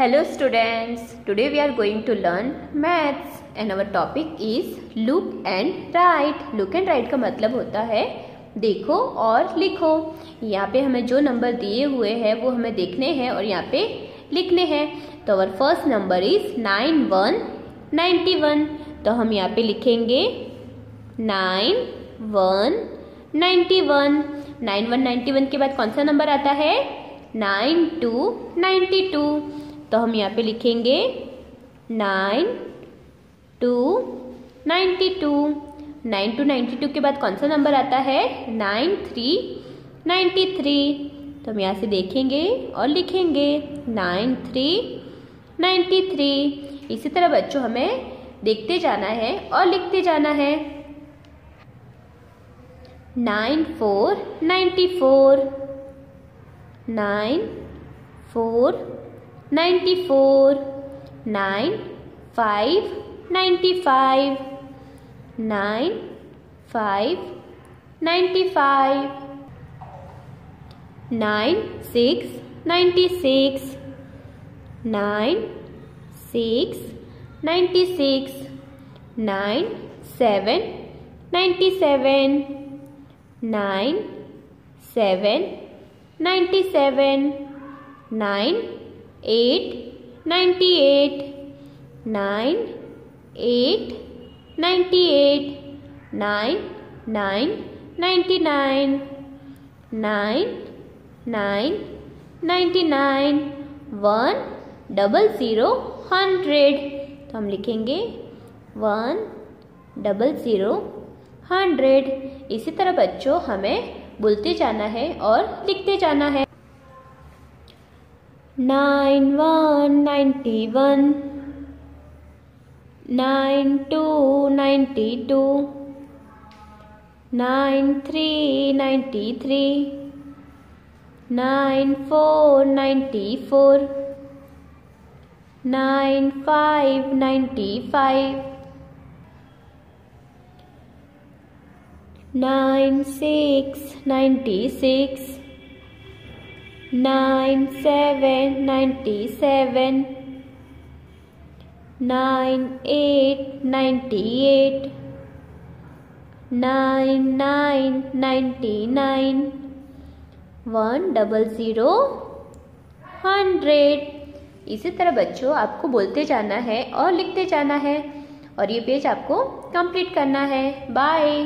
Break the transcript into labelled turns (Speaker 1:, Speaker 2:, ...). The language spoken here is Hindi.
Speaker 1: Hello students, today we are going to learn maths. And our topic is look and write. Look and write का मतलब होता है देखो और लिखो. यहाँ पे हमें जो नंबर दिए हुए हैं वो हमें देखने हैं और यहाँ पे लिखने हैं. तो our first number is nine one ninety one तो हम यहाँ पे लिखेंगे nine one ninety one nine one ninety one के बाद कौन सा नंबर आता है? नाइन टू नाइन्टी टू तो हम यहाँ पे लिखेंगे nine two ninety two nine two ninety two के बाद कौन सा नंबर आता है? नाइन थ्री नाइन्टी थ्री तो हम यहाँ से देखेंगे और लिखेंगे नाइन थ्री नाइन्टी थ्री इसी तरह बच्चों हमें देखते जाना है और लिखते जाना है. Nine four ninety four nine four 94 9 5 95 9 5 95 9 6 96 9 6 96 9 7 97 9 7 97 9 eight ninety eight nine eight ninety eight nine nine ninety nine nine nine ninety nine one double zero hundred तो हम लिखेंगे वन डबल ज़ीरो हंड्रेड इसी तरह बच्चों हमें बोलते जाना है और लिखते जाना है। Nine one ninety one, nine two ninety two, nine three ninety three, nine four ninety four, nine five ninety five, nine six ninety six nine seven ninety seven nine eight ninety eight nine nine ninety nine one double zero hundred इसी तरह बच्चों आपको बोलते जाना है और लिखते जाना है और ये पेज आपको कंप्लीट करना है बाय